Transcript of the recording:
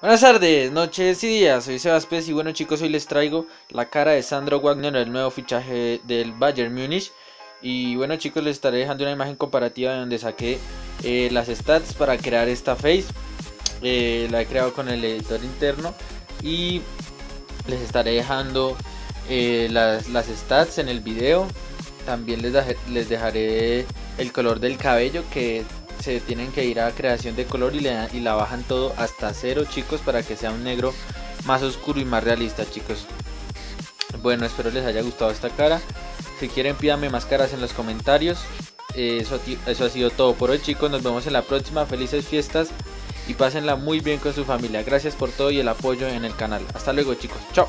Buenas tardes, noches y días, soy Sebaspes y bueno chicos hoy les traigo la cara de Sandro Wagner, el nuevo fichaje del Bayern Múnich. Y bueno chicos les estaré dejando una imagen comparativa donde saqué eh, las stats para crear esta face, eh, la he creado con el editor interno y les estaré dejando eh, las, las, stats en el video, también les dejaré el color del cabello que se tienen que ir a creación de color y, le y la bajan todo hasta cero chicos para que sea un negro más oscuro y más realista chicos. Bueno espero les haya gustado esta cara. Si quieren pídanme más caras en los comentarios. Eso, eso ha sido todo por hoy chicos. Nos vemos en la próxima. Felices fiestas y pásenla muy bien con su familia. Gracias por todo y el apoyo en el canal. Hasta luego chicos. Chao